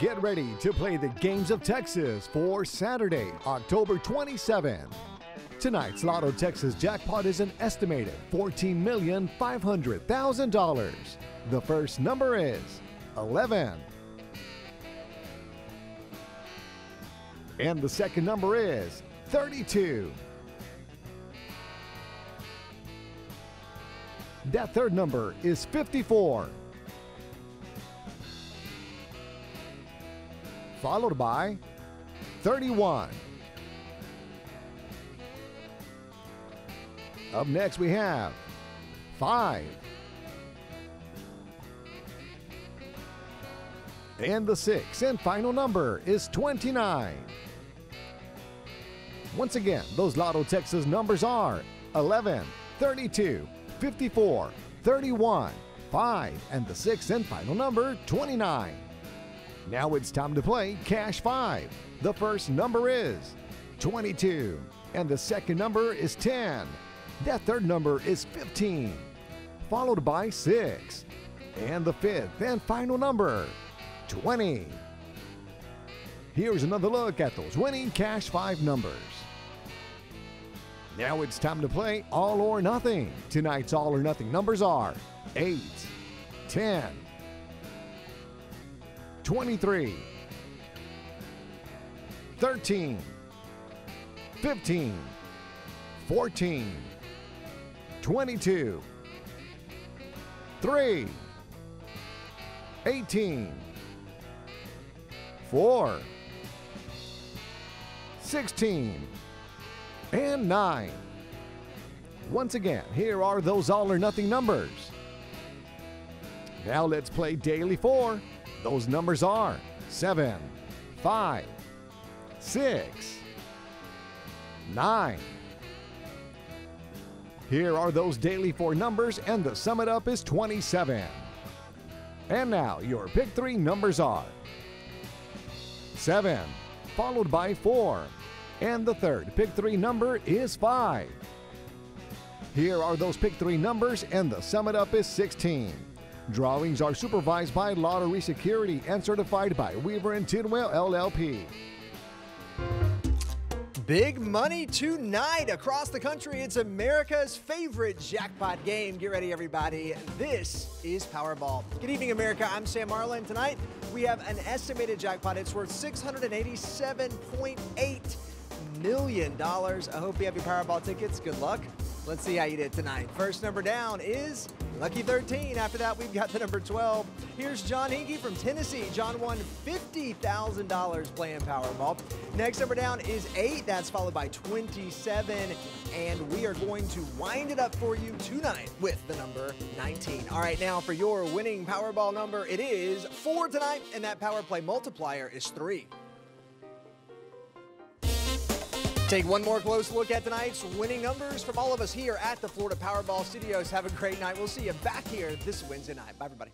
Get ready to play the Games of Texas for Saturday, October 27th. Tonight's Lotto Texas jackpot is an estimated $14,500,000. The first number is 11. And the second number is 32. That third number is 54. Followed by 31. Up next, we have 5. And the sixth and final number is 29. Once again, those Lotto Texas numbers are 11, 32, 54, 31, 5, and the sixth and final number 29. Now it's time to play Cash 5. The first number is 22, and the second number is 10. That third number is 15, followed by 6, and the fifth and final number 20. Here's another look at those winning Cash 5 numbers. Now it's time to play All or Nothing. Tonight's All or Nothing numbers are 8, 10, 23, 13, 15, 14, 22, 3, 18, 4, 16, and 9. Once again, here are those all or nothing numbers. Now let's play Daily 4. Those numbers are 7, 5, 6, 9. Here are those Daily 4 numbers, and the sum it up is 27. And now your Pick 3 numbers are 7, followed by 4, and the third Pick 3 number is 5. Here are those Pick 3 numbers, and the sum it up is 16. Drawings are supervised by Lottery Security and certified by Weaver and Tidwell LLP. Big money tonight across the country. It's America's favorite jackpot game. Get ready, everybody. This is Powerball. Good evening, America. I'm Sam Marlin. Tonight, we have an estimated jackpot. It's worth $687.8 million. I hope you have your Powerball tickets. Good luck. Let's see how you did tonight. First number down is Lucky 13. After that, we've got the number 12. Here's John Hinkie from Tennessee. John won $50,000 playing Powerball. Next number down is 8. That's followed by 27. And we are going to wind it up for you tonight with the number 19. All right, now for your winning Powerball number, it is 4 tonight, and that Power Play multiplier is 3. Take one more close look at tonight's winning numbers from all of us here at the Florida Powerball Studios. Have a great night. We'll see you back here this Wednesday night. Bye, everybody.